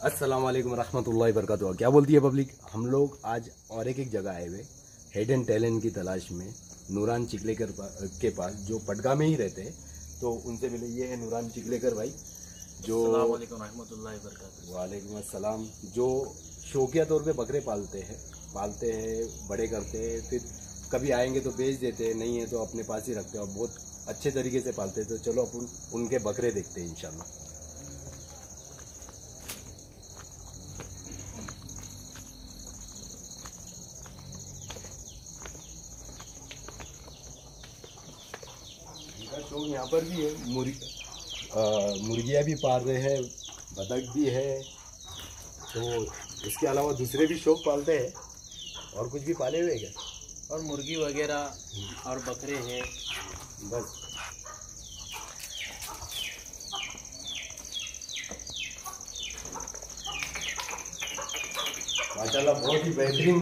अस्सलाम वालेकुम रहमतुल्लाहि वबरकातुहू क्या बोलती है पब्लिक हम लोग आज और एक एक जगह आए हुए हेड एंड टैलेंट की तलाश में नूरान चिकलेकर के पास जो पटगा में ही रहते हैं तो उनसे मिले। ये है नूरान चिकलेकर भाई जो वालेकुम अस्सलाम। जो शौकिया तौर पे बकरे पालते हैं पालते हैं बड़े करते हैं फिर कभी आएँगे तो बेच देते हैं नहीं है तो अपने पास ही रखते हैं और बहुत अच्छे तरीके से पालते हैं। तो चलो अपन उनके बकरे देखते हैं इंशाल्लाह। शौक यहाँ पर भी है। मुर्ग मुर्गियाँ भी पाल रहे हैं बतख भी है। तो इसके अलावा दूसरे भी शौक पालते हैं। और कुछ भी पाले हुए क्या? और मुर्गी वगैरह और बकरे हैं। बस। माशाल्लाह बहुत ही बेहतरीन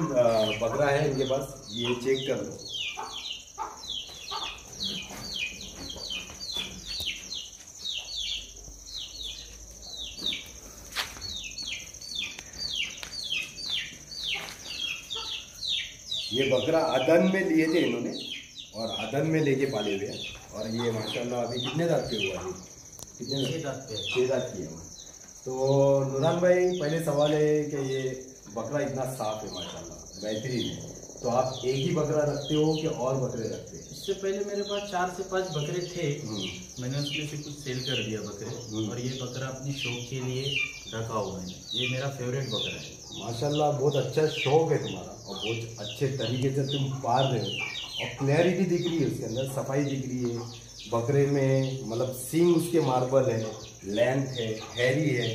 बकरा है इनके पास। ये चेक कर लो। ये बकरा अदन में लिए थे इन्होंने और अदन में लेके पाले हुए हैं। और ये माशाल्लाह अभी कितने दांत के हुआ है कितने दांत? पे है। छह दांत की है तो नूरान भाई पहले सवाल है कि ये बकरा इतना साफ़ है माशाल्लाह बेहतरीन है। तो आप एक ही बकरा रखते हो कि और बकरे रखते हैं? इससे पहले मेरे पास चार से पाँच बकरे थे। हम्म, मैंने उसमें से कुछ सेल कर दिया बकरे। हम्म। और ये बकरा अपनी शौक के लिए रखा हुआ है। ये मेरा फेवरेट बकरा है। माशाल्लाह बहुत अच्छा शौक है तुम्हारा। और बहुत अच्छे तरीके से तुम पाल रहे हो। और क्लैरिटी दिख रही है उसके अंदर सफ़ाई दिख रही है। बकरे में मतलब सींग उसके मार्बल है लेंथ है हैरी है।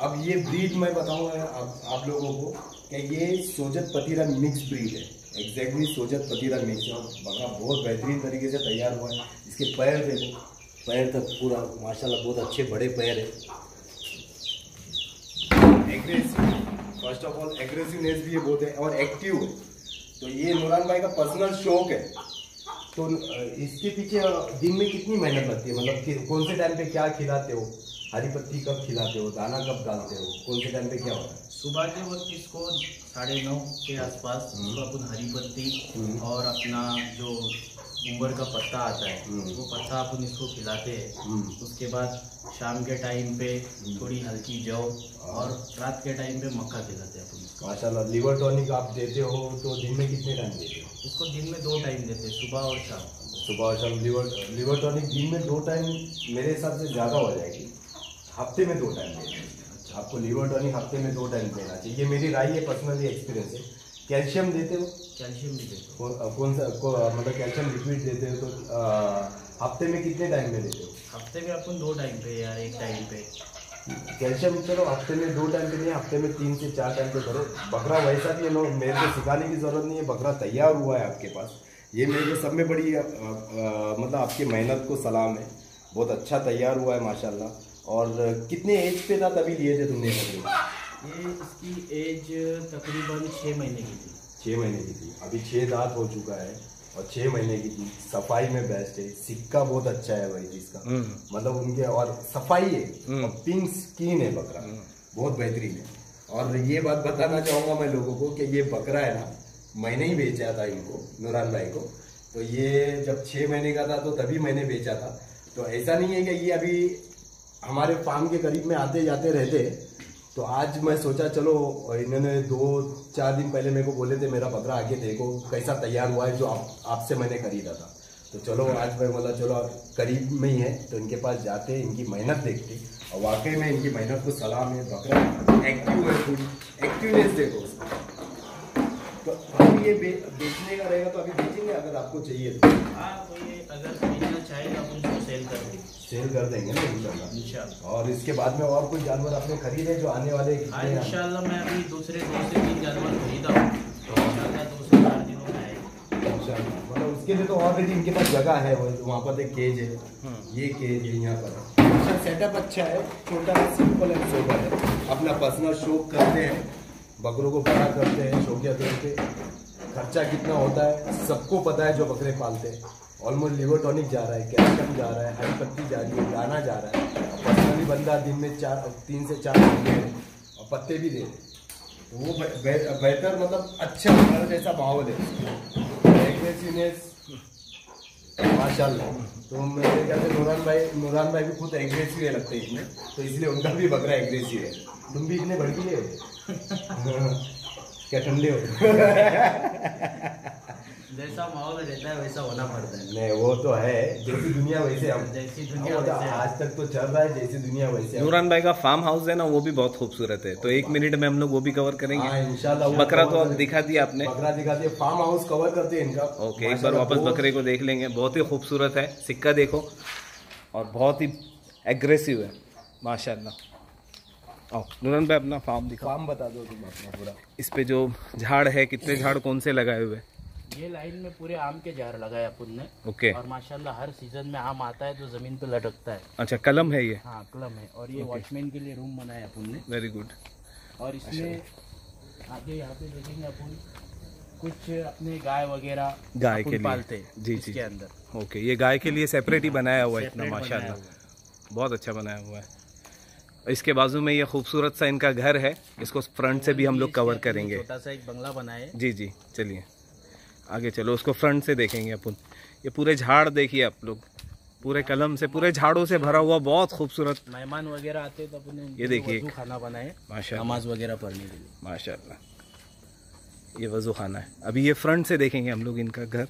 अब ये ब्रीड मैं बताऊँगा आप, आप लोगों को कि ये सोजत पतीरा मिक्स ब्रीड है। एग्जैक्टली सोजत पतीरा मिक्स है। और बकरा बहुत बेहतरीन तरीके से तैयार हुआ है। इसके पैर देखो पैर तक पूरा माशाल्लाह बहुत अच्छे बड़े पैर है। Aggressive first of all aggressiveness भी ये बहुत है और एक्टिव है। तो ये नूरान भाई का पर्सनल शौक है। तो इसके पीछे दिन में कितनी मेहनत लगती है? मतलब कौन से टाइम पे क्या खिलाते हो? हरी पत्ती कब खिलाते हो? दाना कब डालते हो? कौन से टाइम पे क्या होता है? सुबह के वक्त इसको साढ़े नौ के आसपास हम्म। इसको अपन हरी पत्ती हम्म। और अपना जो उम्बर का पत्ता आता है हम्म। वो पत्ता अपन इसको खिलाते हैं। हम्म, उसके बाद शाम के टाइम पे थोड़ी हल्की जौ और रात के टाइम पे मक्का खिलाते हैं अपन इसको माशाल्लाह लिवर टॉनिक आप देते हो तो दिन में कितने टाइम देते हो? इसको दिन में दो टाइम देते हैं सुबह और शाम। सुबह और शाम लीवर लिवर टॉनिक दिन में दो टाइम मेरे हिसाब से ज़्यादा हो जाएगी। हफ़्ते में दो टाइम देना है। आपको लीवर टॉनिक हफ़्ते में दो टाइम देना चाहिए। ये मेरी राय है पर्सनली एक्सपीरियंस है। कैल्शियम देते हो? कैल्शियम भी देते हो। कौन कौन सा को, मतलब कैल्शियम लिक्विड देते हो तो हफ़्ते में कितने टाइम में देते हो? हफ़्ते में अपन दो टाइम पे यार एक टाइम पे। कैल्शियम चलो हफ़्ते में दो टाइम पे नहीं हफ़्ते में तीन से चार टाइम पे करो। बकरा वैसा भी है नो मेरे को सिखाने की ज़रूरत नहीं है बकरा तैयार हुआ है आपके पास। ये मेरे को सब में बड़ी अ, अ, मतलब आपकी मेहनत को सलाम है। बहुत अच्छा तैयार हुआ है माशाल्लाह। और कितने एज पे था तभी लिए थे तुमने? बकरे ये इसकी एज तकरीबन छः महीने की थी। छः महीने की थी। अभी छः दांत हो चुका है और छः महीने की थी। सफ़ाई में बेस्ट है। सिक्का बहुत अच्छा है भाई इसका। मतलब उनके और सफ़ाई है। और पिंक स्किन है बकरा। बहुत बेहतरीन है। और ये बात बताना चाहूँगा मैं लोगों को कि ये बकरा है ना मैंने ही बेचा था इनको नूरान भाई को। तो ये जब छः महीने का था तो तभी मैंने बेचा था। तो ऐसा नहीं है कि ये अभी हमारे फार्म के करीब में आते जाते रहते। तो आज मैं सोचा, चलो इन्होंने दो, चार दिन पहले मेरे को बोले थे, मेरा बकरा आगे देखो, कैसा तैयार हुआ है, जो आप, आपसे मैंने खरीदा था। तो चलो, आज मैं बोला, चलो करीब में ही है तो इनके पास जाते, इनकी मेहनत देखते, और वाकई में इनकी मेहनत को सलाम है, बकरा एक्टिव है पूरी एक्टिवनेस देखो तो अभी ये बेचने का रहेगा तो अभी बेचेंगे, अगर आपको चाहिए तो। हाँ तो ये अगर खरीदना चाहे तो अपन इसको सेल कर देंगे सेल कर देंगे ना इंशाल्लाह। और इसके बाद में और कोई जानवर आपने खरीदे जो आने वाले हाँ इंशाल्लाह मैं अभी दूसरे दो से तीन जानवर खरीदा हूँ। तो दो से चार दिनों में आएगा। मतलब उसके लिए तो ऑलरेडी इनके पास जगह है वहाँ पर एक केज है। ये केज है यहाँ पर। अच्छा सेटअप अच्छा है छोटा सिंपल एंड सोबर है। अपना पर्सनल शौक करते हैं बकरों को बड़ा करते हैं शौकिया करते खर्चा कितना होता है सबको पता है जो बकरे पालते हैं। ऑलमोस्ट लिवर टॉनिक जा रहा है कैल्शियम जा रहा है हरी पत्ती जा रही है दाना जा रहा है। पर्सनली बंदा दिन में चार, तीन से चार घंटे और पत्ते भी दे दे वो बेहतर मतलब अच्छा घर जैसा है। एग्रेसिवनेस माशाल्लाह। तो मेरे ख्याल से नूरान भाई नूरान भाई भी खुद एग्रेसिव है लगते हैं इसमें। तो इसलिए उनका भी बकरा एग्रेसिव है। तुम भी इतने भड़कीले हो? क्या ठंडे हो? जैसा माहौल रहता है वैसा होना पड़ता है। नहीं वो तो है। जैसी दुनिया वैसे हम। जैसी दुनिया तो वैसे आज तक तो चल रहा है जैसी दुनिया वैसे नूरान भाई का फार्म हाउस है ना वो भी बहुत खूबसूरत है। तो एक मिनट में हम लोग वो भी कवर हाँ, करेंगे इंशाल्लाह बकरा तो अब दिखा दिया आपने। बकरा दिखाते हैं फार्म हाउस कवर करते हैं इनका। ओके एक बार वापस बकरे को देख लेंगे। बहुत ही खूबसूरत है सिक्का देखो। और बहुत ही एग्रेसिव है माशाल्लाह। आओ नूरन भाई अपना फार्म दिखाओ। फार्म बता दो तुम अपना पूरा। इस पे जो झाड़ है कितने झाड़ कौन से लगाए हुए? हैं? ये लाइन में पूरे आम के जार लगाए अपन ने। ओके। और माशाल्लाह हर सीज़न में आम आता है तो ज़मीन पे लटकता है। अच्छा कलम है ये? हाँ कलम है। और ये वॉचमैन के लिए रूम बनाया अपन ने। वेरी गुड और इसमें आगे यहाँ पे देखेंगे अपन कुछ अपने गाय वगैरह गाय के लिए। पालते हैं जी, जी। इसके अंदर। ओके ये गाय के लिए सेपरेट ही बनाया हुआ है इतना माशाल्लाह। बहुत अच्छा बनाया हुआ है। इसके बाजू में ये खूबसूरत सा इनका घर है। इसको फ्रंट से भी हम लोग कवर करेंगे। छोटा सा एक बंगला बनाया है। जी जी चलिए। आगे चलो उसको फ्रंट से देखेंगे अपन। ये पूरे झाड़ देखिए आप लोग। पूरे कलम से पूरे झाड़ों से भरा हुआ बहुत खूबसूरत। मेहमान वगैरह आते तो अपने ये देखिए। खाना बनाए माशाल्लाह। नमाज़ वगैरह पढ़ने के लिए। माशाल्लाह। ये वज़ू खाना है। अभी ये फ्रंट से देखेंगे हम लोग इनका घर।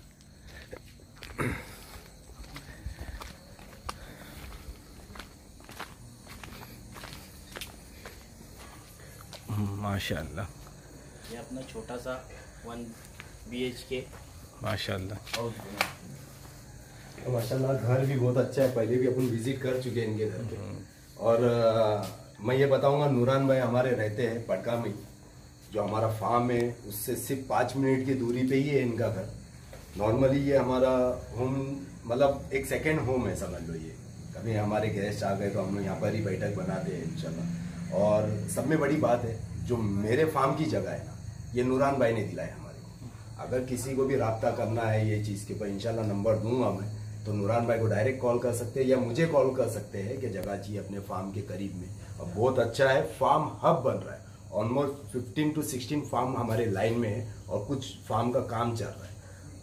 माशाल्लाह। ये अपना छोटा सा वन बी एच के माशाल्लाह। तो माशाल्लाह घर भी बहुत अच्छा है। पहले भी अपन विज़िट कर चुके हैं इनके घर पे। और अ, मैं ये बताऊँगा नूरान भाई हमारे रहते हैं पटका में जो हमारा फार्म है उससे सिर्फ़ पाँच मिनट की दूरी पे ही है इनका घर। नॉर्मली ये हमारा होम मतलब एक सेकेंड होम है समझ लो ये। कभी हमारे गेस्ट आ गए तो हम लोग यहाँ पर ही बैठक बनाते हैं इंशाल्लाह। और सब में बड़ी बात है जो मेरे फार्म की जगह है ना ये नूरान भाई ने दिलाया। अगर किसी को भी रब्ता करना है ये चीज़ के ऊपर, इंशाल्लाह नंबर दूँगा मैं तो नूरान भाई को डायरेक्ट कॉल कर सकते हैं या मुझे कॉल कर सकते हैं कि जगह चाहिए अपने फार्म के करीब में। और बहुत अच्छा है फार्म हब बन रहा है। ऑलमोस्ट 15 टू 16 फार्म हमारे लाइन में है और कुछ फार्म का काम चल रहा है।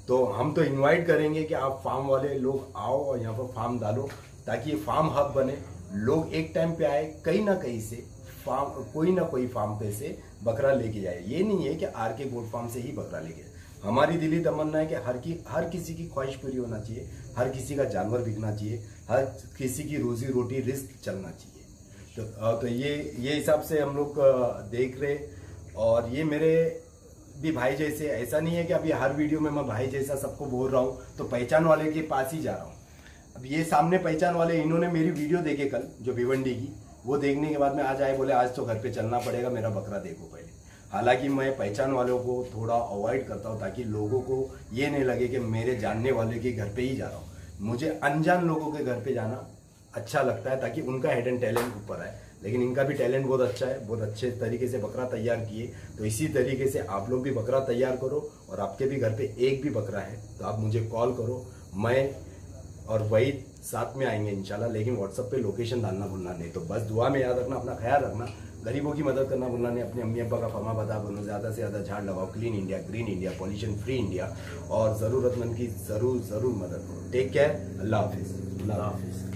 तो हम तो इनवाइट करेंगे कि आप फार्म वाले लोग आओ और यहाँ पर फार्म डालो, ताकि ये फार्म हब बने। लोग एक टाइम पे आए, कहीं ना कहीं से फार्म कोई ना कोई फार्म पे से बकरा लेके जाए ये नहीं है कि आर के गोट फार्म से ही बकरा लेके जाए हमारी दिली तमन्ना है कि हर की हर किसी की ख्वाहिश पूरी होना चाहिए हर किसी का जानवर बिकना चाहिए हर किसी की रोजी रोटी रिस्क चलना चाहिए। तो, तो ये ये हिसाब से हम लोग देख रहे और ये मेरे भी भाई जैसे ऐसा नहीं है कि अभी हर वीडियो में मैं भाई जैसा सबको बोल रहा हूँ तो पहचान वाले के पास ही जा रहा हूँ। अब ये सामने पहचान वाले इन्होंने मेरी वीडियो देखे कल जो भिवंडी की वो देखने के बाद में आज आए बोले आज तो घर पे चलना पड़ेगा मेरा बकरा देखो पहले हालाँकि मैं पहचान वालों को थोड़ा अवॉइड करता हूँ ताकि लोगों को ये नहीं लगे कि मेरे जानने वाले के घर पे ही जा रहा हूँ। मुझे अनजान लोगों के घर पे जाना अच्छा लगता है ताकि उनका हेड एंड टैलेंट ऊपर आए। लेकिन इनका भी टैलेंट बहुत अच्छा है, बहुत अच्छे तरीके से बकरा तैयार किए। तो इसी तरीके से आप लोग भी बकरा तैयार करो और आपके भी घर पे एक भी बकरा है तो आप मुझे कॉल करो। मैं और वही साथ में आएँगे इंशाल्लाह, लेकिन व्हाट्सएप पे लोकेशन डालना भूलना नहीं। तो बस दुआ में याद रखना, अपना ख्याल रखना। गरीबों की मदद करना बोलना अपने अम्मी अब्बा का फमा बता बोलना, ज़्यादा से ज़्यादा झाड़ लगाओ clean India green India pollution free India और ज़रूरतमंद की ज़रूर ज़रूर मदद करो। टेक केयर अल्लाह हाफिज़ अल्लाह हाफिज़